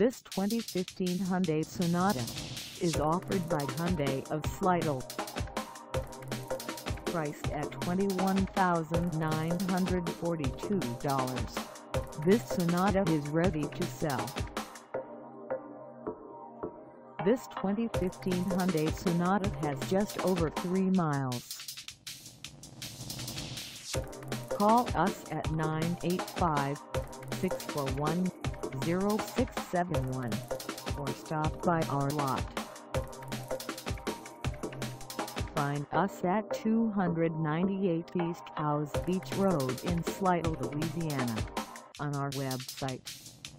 This 2015 Hyundai Sonata is offered by Hyundai of Slidell. Priced at $21,942, this Sonata is ready to sell. This 2015 Hyundai Sonata has just over 3 miles. Call us at 985-641-0671 or stop by our lot. Find us at 298 East Howze Beach Road in Slidell, Louisiana on our website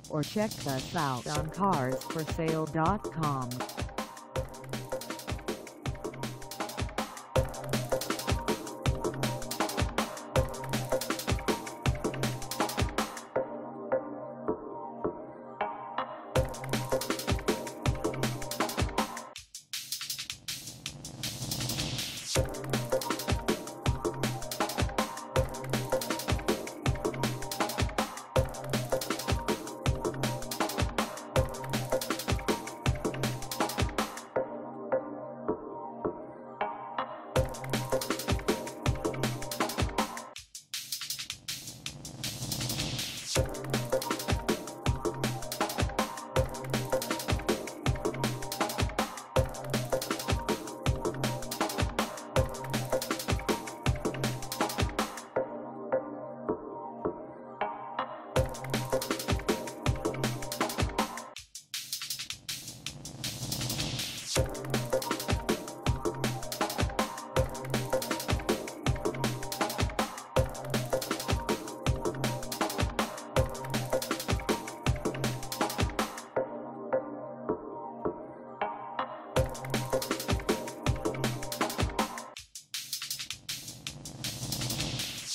or check us out on carsforsale.com. you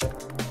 you